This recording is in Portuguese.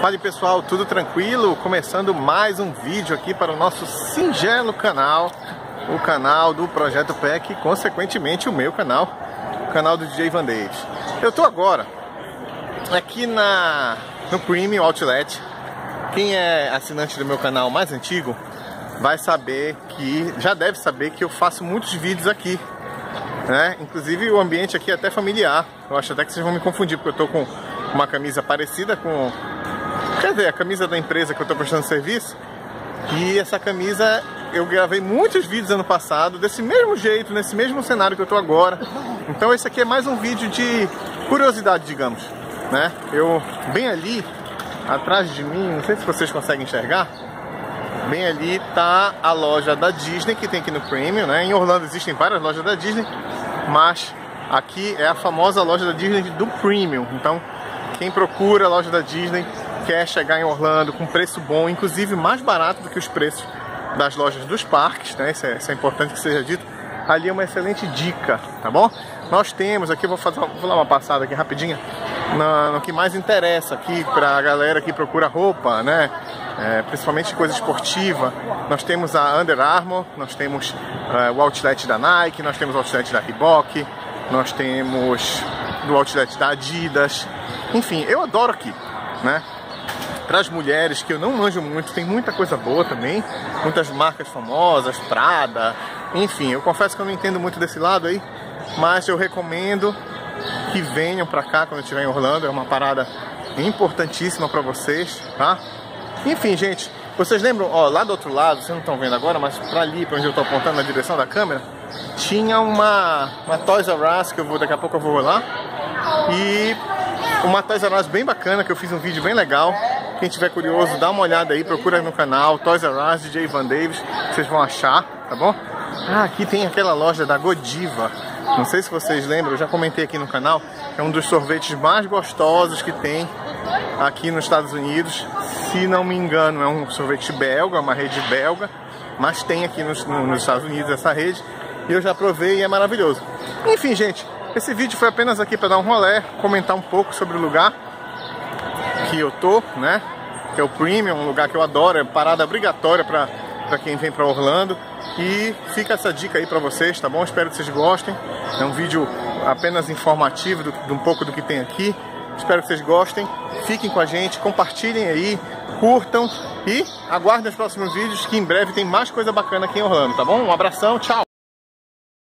Fala pessoal, tudo tranquilo? Começando mais um vídeo aqui para o nosso singelo canal, o canal do Projeto PEC e consequentemente o meu canal, o canal do DJ Van Davis. Eu tô agora aqui na no Premium Outlet. Quem é assinante do meu canal mais antigo vai saber que, já deve saber que eu faço muitos vídeos aqui. Né? Inclusive o ambiente aqui é até familiar. Eu acho até que vocês vão me confundir porque eu tô com uma camisa parecida com Quer dizer, a camisa da empresa que eu estou prestando serviço. E essa camisa eu gravei muitos vídeos ano passado, desse mesmo jeito, nesse mesmo cenário que eu estou agora. Então esse aqui é mais um vídeo de curiosidade, digamos. Né? Eu, bem ali, atrás de mim, não sei se vocês conseguem enxergar, bem ali tá a loja da Disney que tem aqui no Premium, né? Em Orlando existem várias lojas da Disney, mas aqui é a famosa loja da Disney do Premium. Então, quem procura a loja da Disney quer chegar em Orlando com preço bom, inclusive mais barato do que os preços das lojas dos parques, né? Isso é, isso é importante que seja dito. Ali é uma excelente dica, tá bom? Nós temos aqui, vou, fazer, vou dar uma passada aqui rapidinho, no, no que mais interessa aqui para a galera que procura roupa, né? É, principalmente coisa esportiva. Nós temos a Under Armour, nós temos é, o outlet da Nike, nós temos o outlet da Reebok, nós temos do outlet da Adidas. Enfim, eu adoro aqui, né? Para as mulheres, que eu não manjo muito, tem muita coisa boa também, muitas marcas famosas, Prada, enfim, eu confesso que eu não entendo muito desse lado aí, mas eu recomendo que venham para cá quando estiver em Orlando, é uma parada importantíssima para vocês, tá? Enfim, gente, vocês lembram, ó, lá do outro lado, vocês não estão vendo agora, mas para ali, para onde eu estou apontando na direção da câmera, tinha uma, uma Toys R Us, que eu vou, daqui a pouco eu vou lá, e uma Toys R Us bem bacana, que eu fiz um vídeo bem legal, quem tiver curioso, dá uma olhada aí, procura no canal Toys R Us, DJ Van Davis, vocês vão achar, tá bom? Ah, aqui tem aquela loja da Godiva. Não sei se vocês lembram, eu já comentei aqui no canal, é um dos sorvetes mais gostosos que tem aqui nos Estados Unidos. Se não me engano, é um sorvete belga, uma rede belga, mas tem aqui nos, nos Estados Unidos essa rede. E eu já provei e é maravilhoso. Enfim, gente, esse vídeo foi apenas aqui para dar um rolé, comentar um pouco sobre o lugar que eu tô, né? Que é o Premium, um lugar que eu adoro, é parada obrigatória para quem vem para Orlando. E fica essa dica aí para vocês, tá bom? Espero que vocês gostem. É um vídeo apenas informativo do, de um pouco do que tem aqui. Espero que vocês gostem. Fiquem com a gente, compartilhem aí, curtam e aguardem os próximos vídeos que em breve tem mais coisa bacana aqui em Orlando, tá bom? Um abração, tchau!